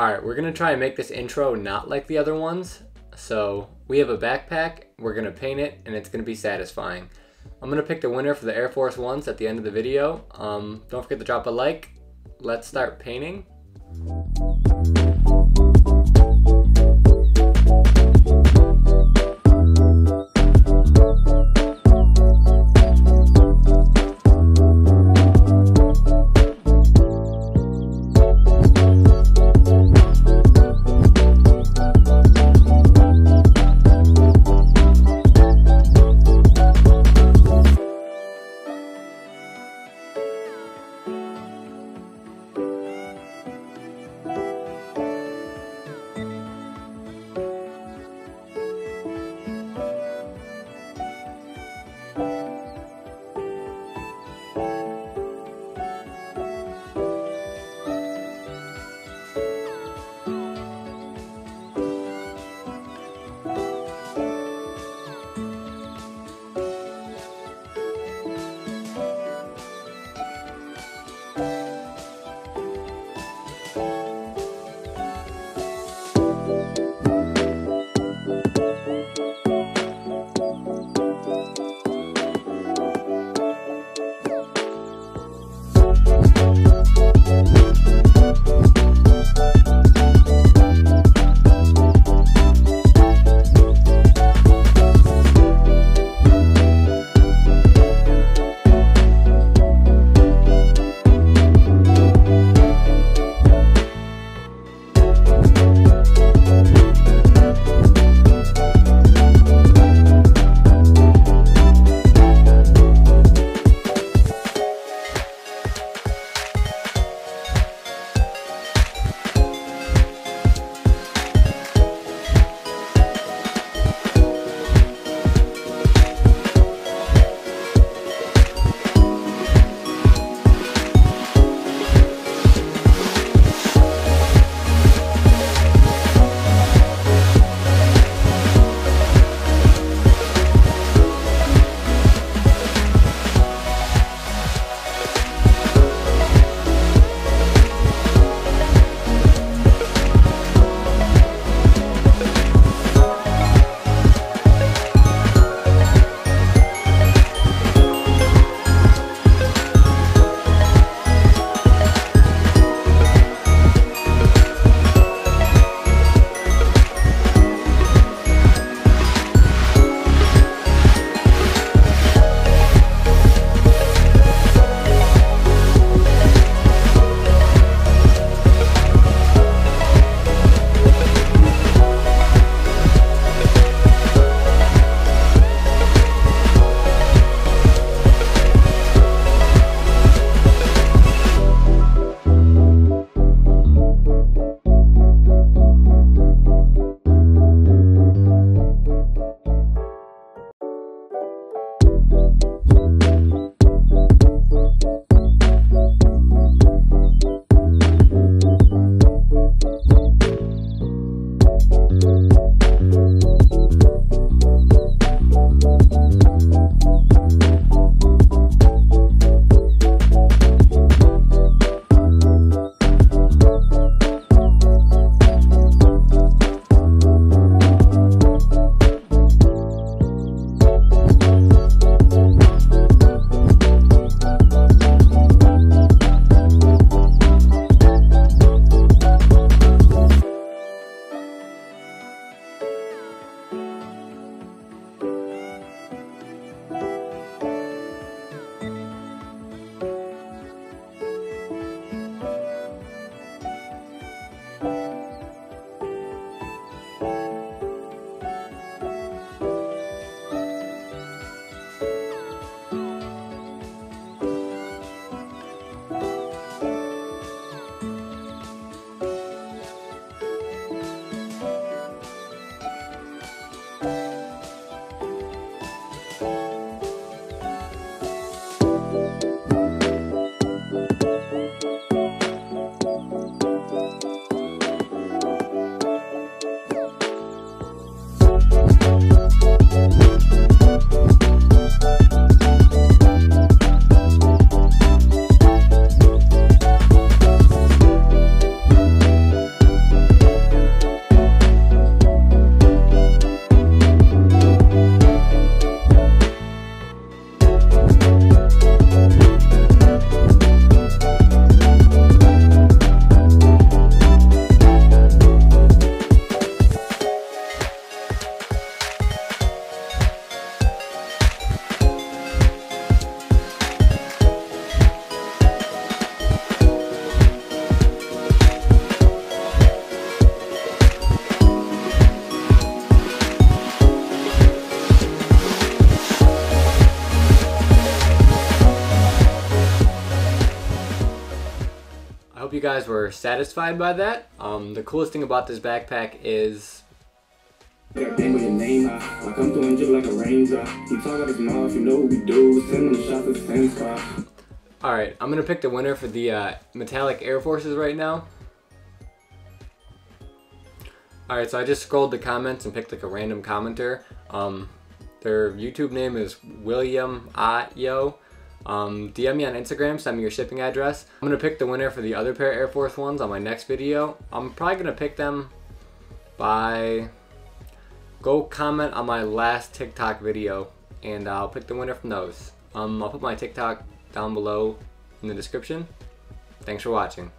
Alright, we're gonna try and make this intro not like the other ones. So we have a backpack, we're gonna paint it, and it's gonna be satisfying. I'm gonna pick the winner for the Air Force Ones at the end of the video. Um, don't forget to drop a like. Let's start painting. You guys were satisfied by that. Um, the coolest thing about this backpack is Got game with your name high. I come through and just like a raindrop. He talk out his mouth, you know what we do. Send them shots at the same spot. Alright, I'm gonna pick the winner for the uh, metallic Air Forces right now. Alright, so I just scrolled the comments and picked like a random commenter. Um, their YouTube name is William Yo. Um, DM me on Instagram, send me your shipping address. I'm gonna pick the winner for the other pair of Air Force Ones on my next video. I'm probably gonna pick them by go comment on my last TikTok video and I'll pick the winner from those. Um, I'll put my TikTok down below in the description. Thanks for watching.